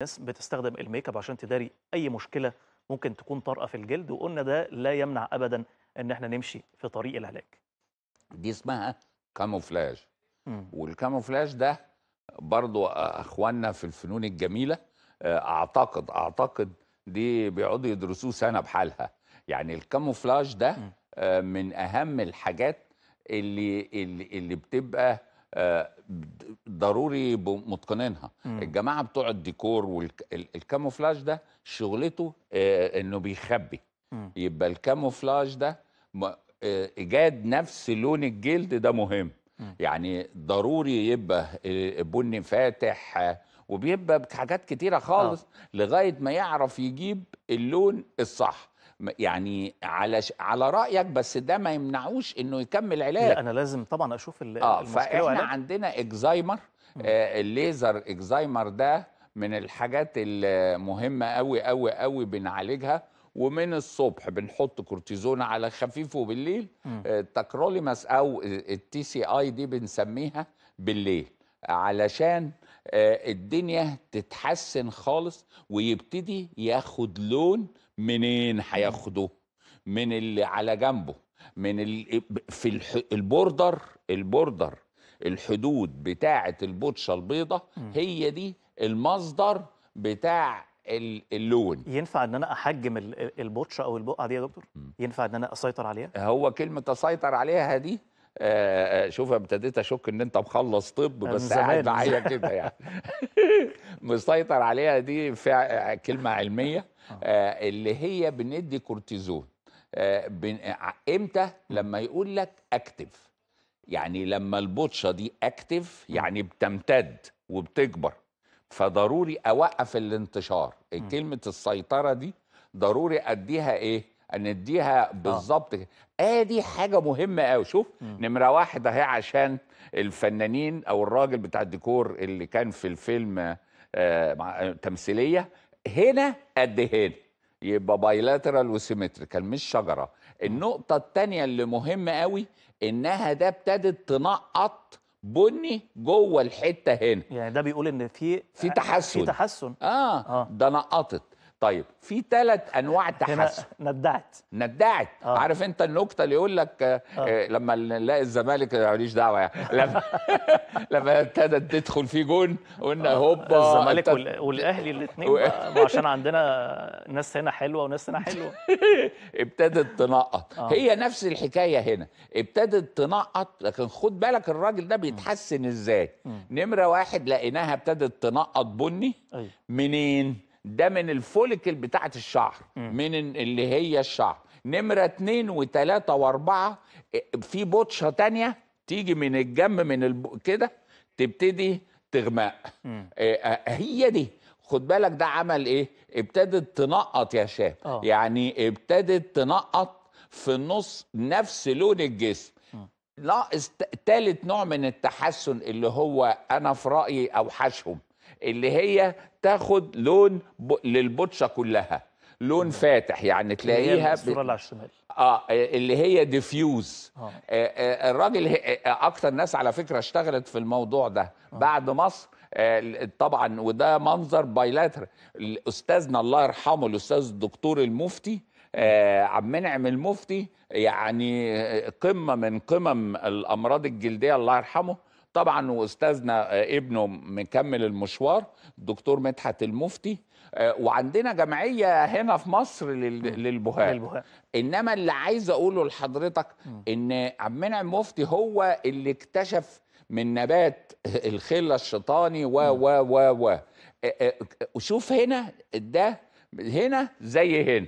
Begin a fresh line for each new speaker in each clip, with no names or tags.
الناس بتستخدم ال make up عشان تداري أي مشكلة ممكن تكون طارئة في الجلد وقلنا ده لا يمنع ابدا إن إحنا نمشي في طريق العلاج
دي اسمها camouflage.
وال
camouflage ده برضو أخواننا في الفنون الجميلة أعتقد أعتقد دي بيقعدوا يدرسوه سنة بحالها. يعني ال
camouflage
ده من أهم الحاجات اللي اللي, اللي بتبقى ضروري متقنينها. الجماعة بتوع الديكور والكاموفلاج ده شغلته آه، إنه بيخبي. يبقى الكاموفلاج ده آه، إيجاد نفس لون الجلد ده مهم. يعني ضروري يبقى آه، بني فاتح آه، وبيبقى حاجات كتيرة خالص لغاية ما يعرف يجيب اللون الصح يعني على ش... على رأيك بس ده ما يمنعوش إنه يكمل علاج.
لا أنا لازم طبعا أشوف ال-
آه
المشكلة
فإحنا
وعلاج.
عندنا إكزايمر آه الليزر excimer ده من الحاجات المهمة قوي قوي قوي بنعالجها. ومن الصبح بنحط كورتيزون على خفيف وبالليل. آه، أو ال TCI دي بنسميها بالليل. علشان آه، الدنيا تتحسن خالص ويبتدي ياخد لون منين هياخده؟ من اللي على جنبه. من ال... في الح... ال border ال border الحدود بتاعه ال patch ه البيضاء
مم.
هي دي المصدر بتاع ال- اللون.
ينفع إن أنا أحجم ال- ال- ال patch ة أو البقعة دي يا دكتور. ينفع إن أنا أسيطر عليها؟
هو كلمة أسيطر عليها دي شوف ابتديت أشك إن أنت مخلص طب بس قاعد معايا. كده يعني. مسيطر عليها دي فع- كلمة علمية. آه، اللي هي بندي كورتيزون. آه، إمتى؟ لما يقول لك أكتف. يعني لما البطشة دي أكتف يعني بتمتد وبتكبر. فضروري أوقف الانتشار.
مم.
كلمة السيطرة دي ضروري أديها إيه؟ نديها بالظبط كده. ادي حاجة مهمة قوي شوف. نمرة واحد أهي عشان الفنانين أو الراجل بتاع الديكور اللي كان في الفيلم آه، آه، تمثيلية هنا قد هنا. يبقى bilateral و symmetrical مش شجرة. النقطة الثانية اللي مهمة قوي إنها ده ابتدت تنقط بني جوه الحتة هنا.
يعني ده بيقول إن في
في تحسن.
في تحسن.
آه,
آه.
ده نقطت. طيب في ثلاث
أنواع
تحسن
ندعت
ندعت
آه.
آه. عارف أنت النكتة اللي يقول لك آه. آه. لما نلاقي الزمالك ماليش دعوة يعني لما لما ابتدت تدخل في جون قلنا هوبا
الزمالك
انت-
وال- والأهلي الاثنين
و-
عشان عندنا ناس هنا حلوة وناس هنا حلوة
ابتدت تنقط
آه.
آه. هي نفس الحكاية هنا ابتدت تنقط لكن خد بالك الراجل ده بيتحسن
إزاي.
نمرة واحد لقيناها ابتدت تنقط بني
أيوه
منين؟ ده من الفوليكل بتاعت الشعر. من ال- اللي هي الشعر نمرة اتنين وتلاتة واربعة آه، في بوتشة تانية تيجي من الجنب من الب... كده تبتدي تغمق
مم.
آه، آه، هي دي خد بالك ده عمل إيه ابتدت تنقط يا شاب
آه.
يعني ابتدت تنقط في النص نفس لون الجسم. ناقص تالت نوع من التحسن اللي هو أنا في رأيي أوحشهم اللي هي تاخد لون ب... للبطشه كلها. لون فاتح يعني تلاقيها الصورة.
اللي على الشمال.
آه اللي هي ديفيوز
آه.
آه، الراجل هي- آه، أكتر ناس على فكرة اشتغلت في الموضوع ده. بعد مصر آه، طبعا وده منظر بايلاتر استاذنا الله يرحمه الأستاذ الدكتور المفتي آه، عبد المنعم المفتي يعني آه، قمة من قمم الأمراض الجلدية الله يرحمه طبعا واستاذنا آه، ابنه مكمل المشوار الدكتور مدحت المفتي آه، وعندنا جمعية هنا في مصر لل- للبهاء.
للبهاء.
إنما اللي عايز أقوله لحضرتك. إن عبد المنعم مفتي هو اللي اكتشف من نبات الخله الشيطاني و و و و. آه آه وشوف هنا ده هنا زي هنا.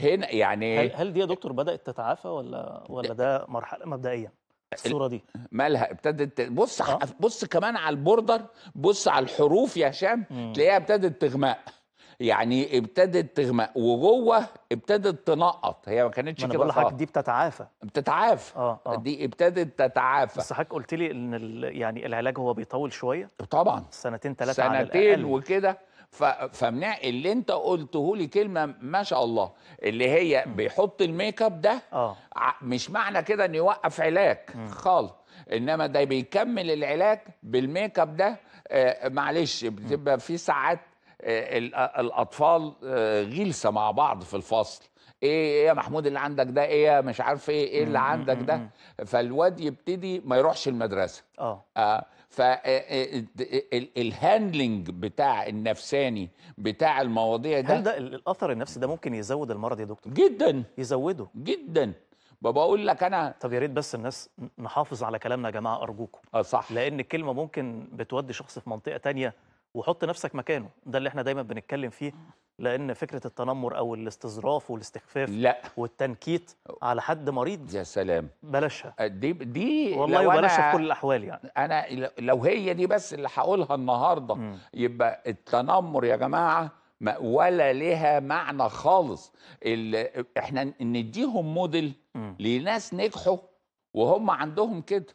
هنا يعني
هل هل دي يا دكتور بدأت تتعافى ولا ولا ده مرحلة مبدئية؟ الصورة دي.
مالها؟ ابتدت بص
آه.
بص كمان على البوردر بص على الحروف يا هشام. تلاقيها ابتدت تغمق. يعني ابتدت تغمق وجوه ابتدت تنقط. هي ما كانتش كده
بقول دي بتتعافى.
بتتعافى.
آه آه.
دي ابتدت تتعافى.
بس حضرتك قلت لي إن يعني العلاج هو بيطول شوية؟
طبعا.
سنتين ثلاثة على
سنتين وكده. فمنع اللي انت قلته لي كلمة ما شاء الله اللي هي بيحط ال make up
ده
ع- مش معنى كده انه يوقف علاج خالص إنما ده بيكمل العلاج بال make up ده آه معلش بتبقى في ساعات آه، آه، الأطفال آه، غلسة مع بعض في الفصل. إيه إيه يا محمود اللي عندك ده؟ إيه يا مش عارف إيه إيه اللي عندك ده. فالواد يبتدي ما يروحش المدرسة.
آه.
آه فال handling بتاع النفساني بتاع المواضيع
هل
ده
ده ال- الأثر النفسي ده ممكن يزود المرض يا دكتور؟
جدا.
يزوده.
جدا. بقول لك أنا
طب يا ريت بس الناس نحافظ على كلامنا يا جماعة أرجوكم.
آه صح.
لأن الكلمة ممكن بتودي شخص في منطقة تانية وحط نفسك مكانه. ده اللي إحنا دايما بنتكلم فيه لأن فكرة التنمر أو الاستظراف والاستخفاف
لا.
والتنكيت على حد مريض
يا سلام.
بلاشها
دي دي
والله
أنا-
في كل الأحوال يعني.
أنا لو هي دي بس اللي هقولها النهارده
مم.
يبقى التنمر يا جماعة ما ولا لها معنى خالص. ال- إحنا نديهم موديل. لناس نجحوا وهم عندهم كده.